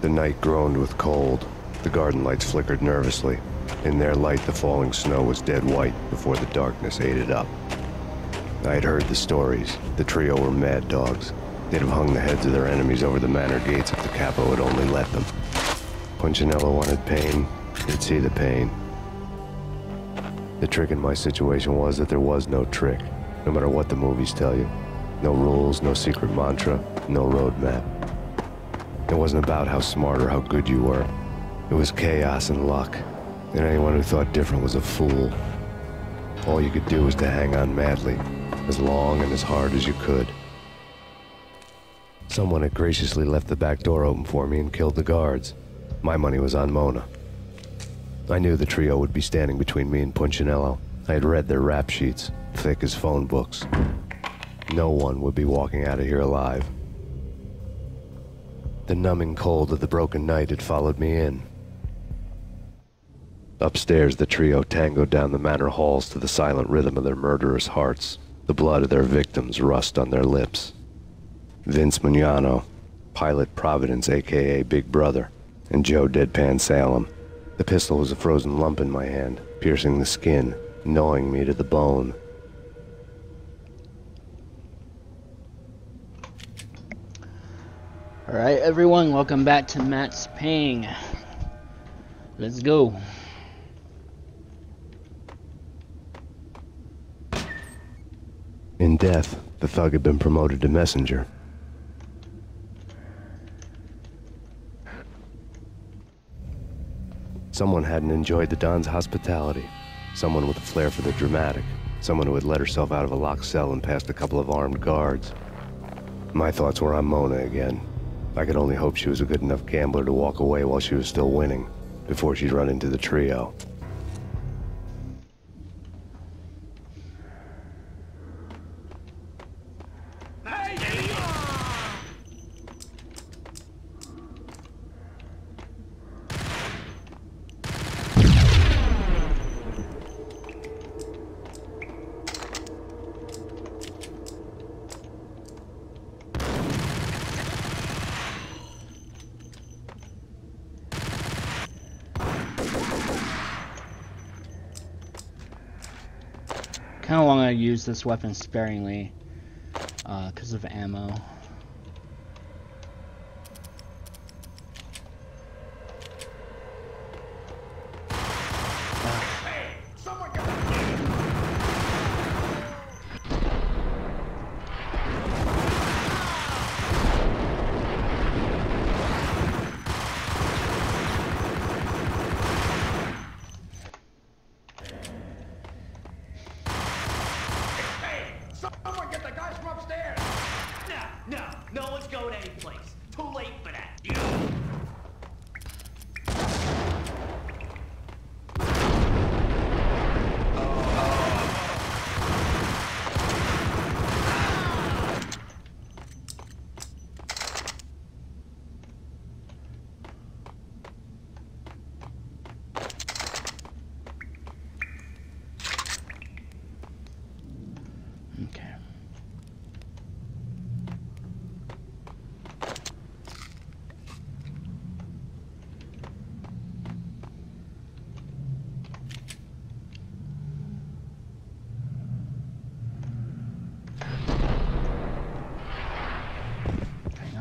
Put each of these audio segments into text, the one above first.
The night groaned with cold. The garden lights flickered nervously. In their light, the falling snow was dead white before the darkness ate it up. I had heard the stories. The trio were mad dogs. They'd have hung the heads of their enemies over the manor gates if the capo had only let them. Punchinello wanted pain. He'd see the pain. The trick in my situation was that there was no trick, no matter what the movies tell you. No rules, no secret mantra, no roadmap. It wasn't about how smart or how good you were. It was chaos and luck, and anyone who thought different was a fool. All you could do was to hang on madly, as long and as hard as you could. Someone had graciously left the back door open for me and killed the guards. My money was on Mona. I knew the trio would be standing between me and Punchinello. I had read their rap sheets, thick as phone books. No one would be walking out of here alive. The numbing cold of the broken night had followed me in. Upstairs, the trio tangoed down the manor halls to the silent rhythm of their murderous hearts, the blood of their victims rust on their lips. Vince Mugnano, Pilot Providence, aka Big Brother, and Joe Deadpan Salem. The pistol was a frozen lump in my hand, piercing the skin, gnawing me to the bone. Alright, everyone, welcome back to Max Payne. Let's go. In death, the thug had been promoted to messenger. Someone hadn't enjoyed the Don's hospitality. Someone with a flair for the dramatic. Someone who had let herself out of a locked cell and passed a couple of armed guards. My thoughts were on Mona again. I could only hope she was a good enough gambler to walk away while she was still winning, before she'd run into the trio. Of want to use this weapon sparingly because uh, of ammo.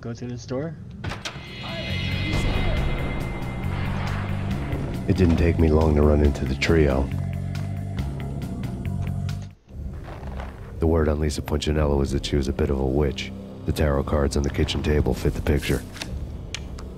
Go through this door? It didn't take me long to run into the trio. The word on Lisa Punchinello was that she was a bit of a witch. The tarot cards on the kitchen table fit the picture.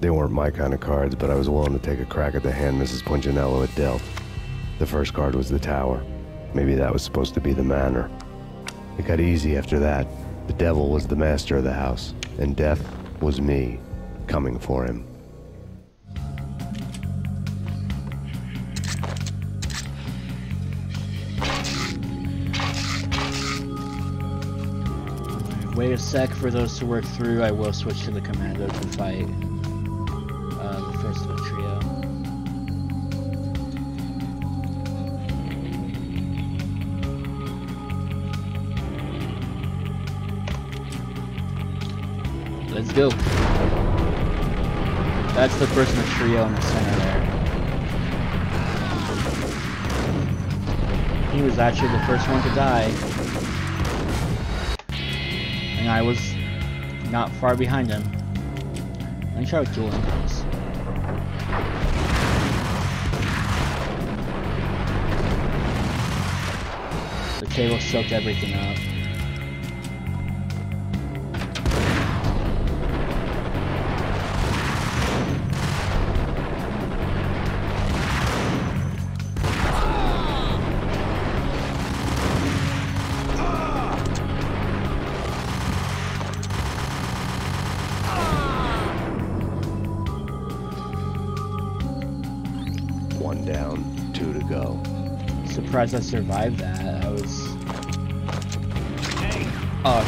They weren't my kind of cards, but I was willing to take a crack at the hand Mrs. Punchinello had dealt. The first card was the tower. Maybe that was supposed to be the manor. It got easy after that. The devil was the master of the house, and death was me, coming for him. Wait a sec for those to work through. I will switch to the commando to fight Let's go. That's the person the trio in the center there. He was actually the first one to die. And I was not far behind him. Let me try with dual impulse. The table soaked everything up. Surprised I survived that. I was. Oh.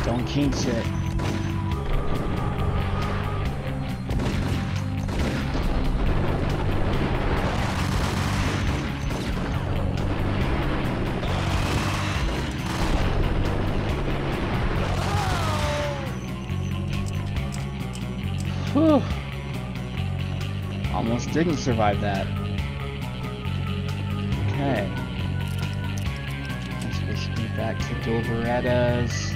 sh- Don't kinks it. Whew. Almost didn't survive that. Go speed back to Doveretta's.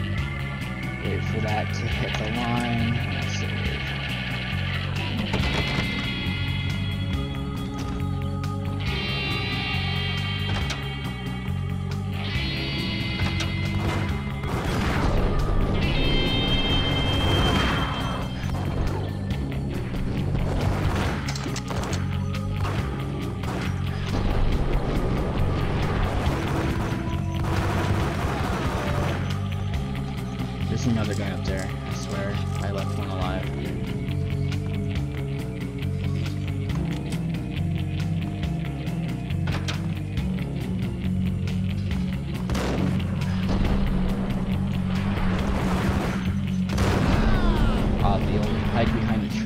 Wait for that to hit the line.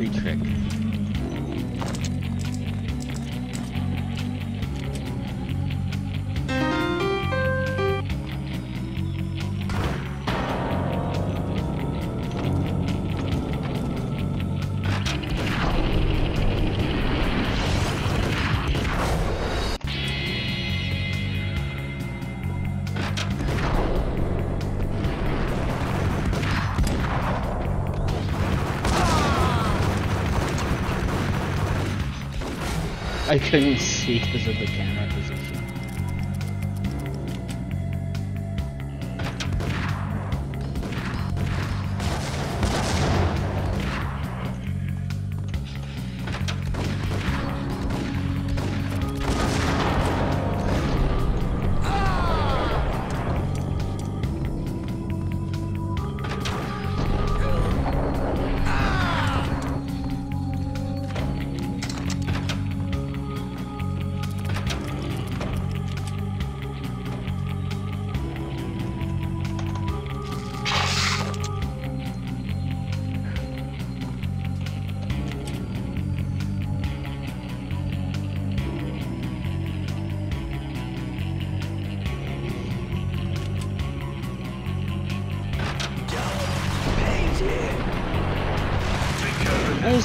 Trick. I couldn't see because of the camera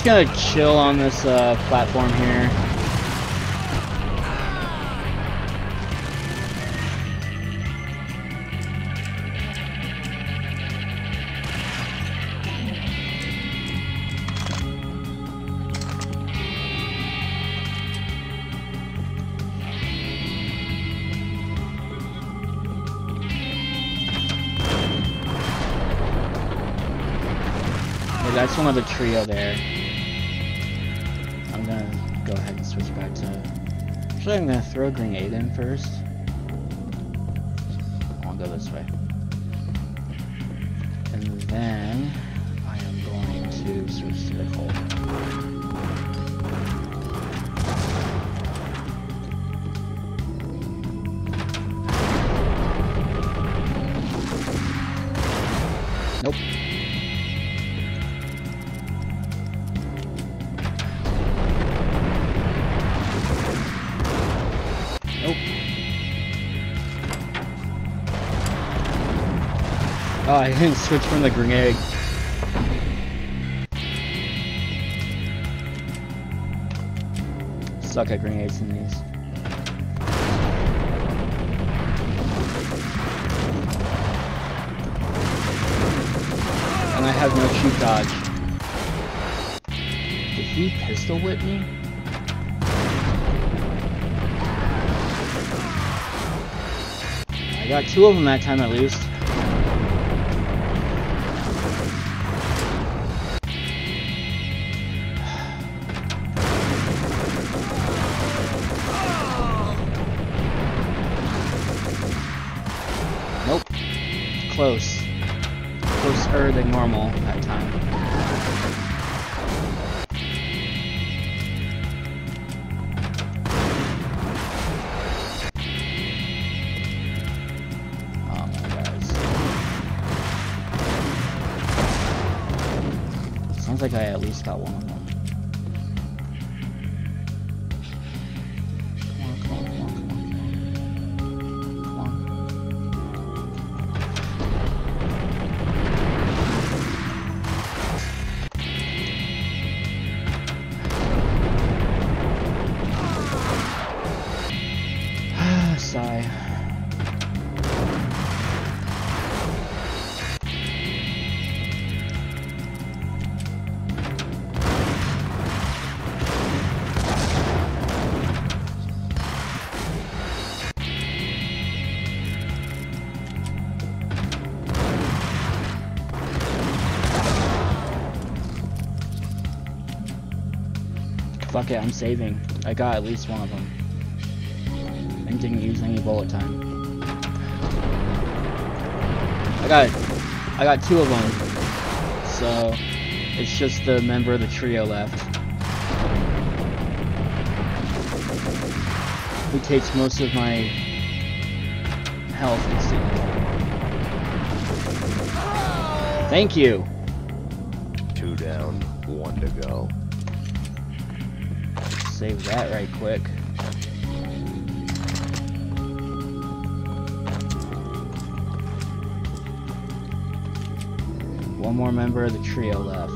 gonna chill on this uh, platform here. That's one of the trio there. Switch back to. Actually, I'm gonna throw a grenade in first. I'll go this way. And then I am going to switch to the Colt. Oh, I didn't switch from the grenade. Suck at grenades in these. And I have no cheap dodge. Did he pistol whip me? I got two of them that time at least. Sounds like I at least got one of them. Fuck it, I'm saving. I got at least one of them. And didn't use any bullet time. I got I got two of them. So it's just the member of the trio left. Who takes most of my health instantly. Thank you. Two down, one to go. Save that right quick. One more member of the trio left.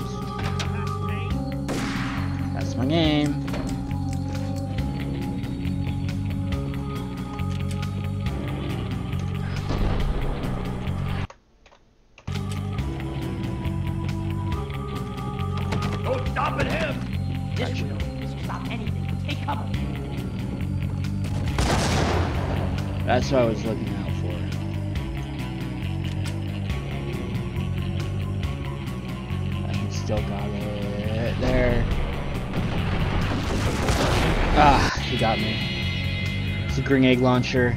That's my game. No stopping him! This Gotcha. Anything. Take cover. That's what I was looking out for. And still got it there. Ah, he got me. It's a grenade launcher.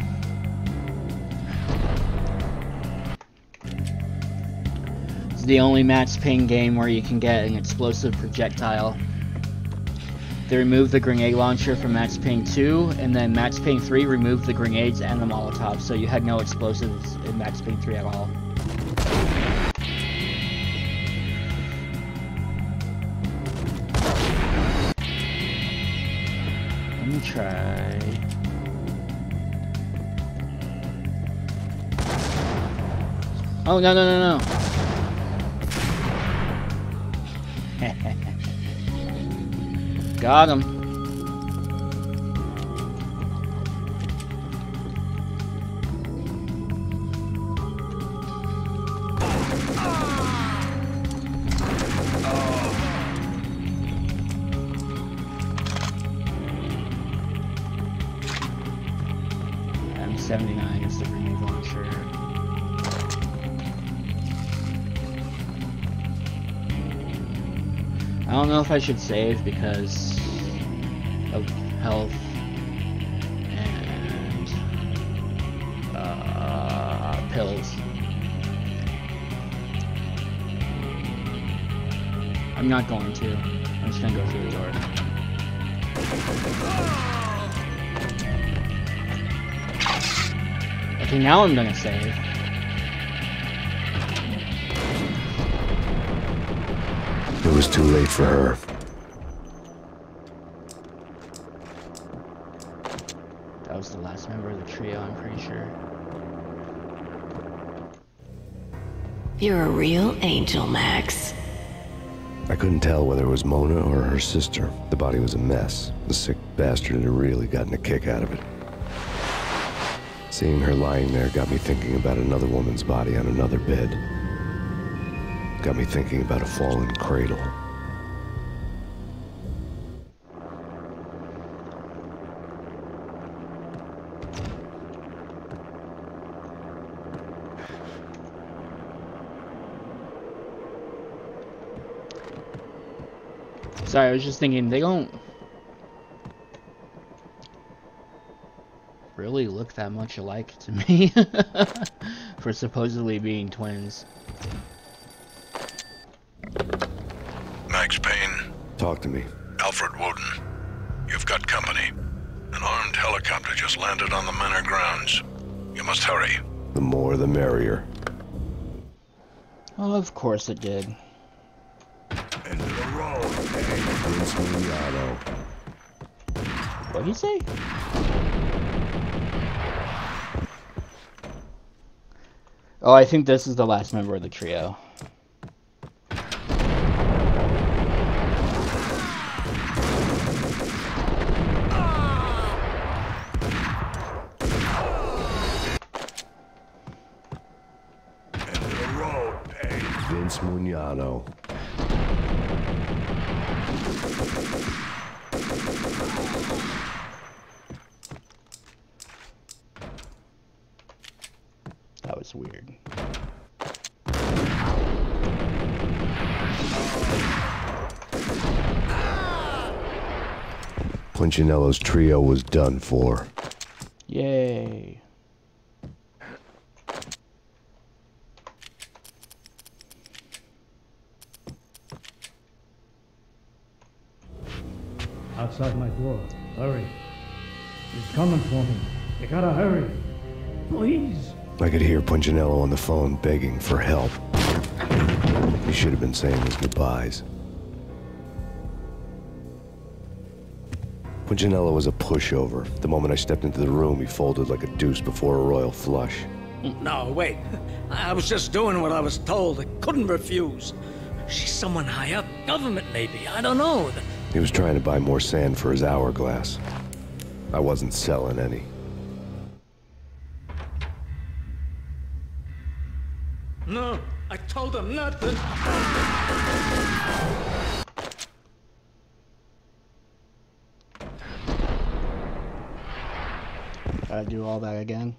It's the only Max Payne game where you can get an explosive projectile. They removed the grenade launcher from Max Payne 2, and then Max Payne 3 removed the grenades and the Molotov, so you had no explosives in Max Payne 3 at all. Let me try. Oh, no, no, no, no. Got him. M79 is the grenade launcher. I don't know if I should save because health and uh, pills. I'm not going to. I'm just gonna go through the door. Okay, now I'm gonna save. It was too late for her. That was the last member of the trio, I'm pretty sure. You're a real angel, Max. I couldn't tell whether it was Mona or her sister. The body was a mess. The sick bastard had really gotten a kick out of it. Seeing her lying there got me thinking about another woman's body on another bed. Got me thinking about a fallen cradle. Sorry, I was just thinking they don't really look that much alike to me for supposedly being twins. Max Payne, Talk to me. Alfred Woden. You've got company. An armed helicopter just landed on the manor grounds. You must hurry. The more the merrier. Oh, of course it did. End of the road. Vince Mugnano. What'd he say? Oh, I think this is the last member of the trio. End of the road, Payne. Vince Mugnano. That was weird. Punchinello's trio was done for. Yay. Outside my door. Hurry. He's coming for me. You gotta hurry. Please. I could hear Punchinello on the phone begging for help. He should have been saying his goodbyes. Punchinello was a pushover. The moment I stepped into the room, he folded like a deuce before a royal flush. No, wait. I was just doing what I was told. I couldn't refuse. She's someone high up. Government, maybe. I don't know. He was trying to buy more sand for his hourglass. I wasn't selling any. No, I told him not to. Gotta do all that again.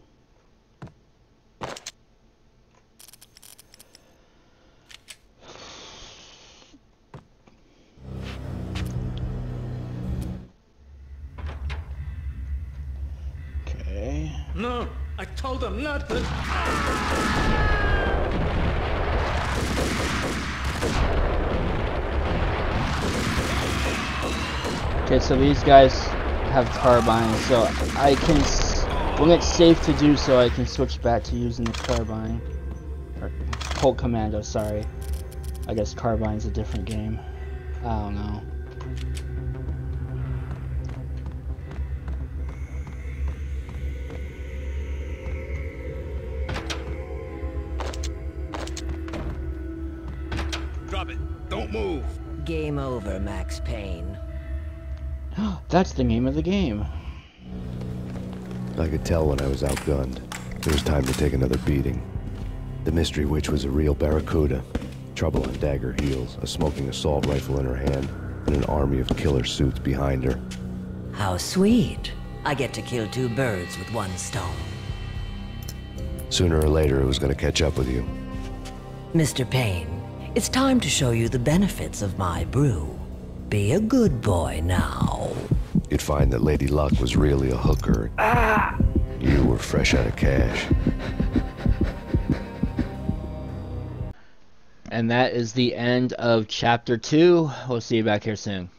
Okay. No, I told him not to. Okay, so these guys have carbines, so I can, s- when it's safe to do so, I can switch back to using the carbine. Or Colt Commando, sorry. I guess carbine's a different game. I don't know. Drop it. Don't move. Game over, Max Payne. That's the name of the game. I could tell when I was outgunned. It was time to take another beating. The mystery witch was a real barracuda. Trouble on dagger heels, a smoking assault rifle in her hand, and an army of killer suits behind her. How sweet. I get to kill two birds with one stone. Sooner or later, it was going to catch up with you. Mr. Payne, it's time to show you the benefits of my brew. Be a good boy now. You'd find that Lady Luck was really a hooker. You were fresh out of cash. And that is the end of chapter two. We'll see you back here soon.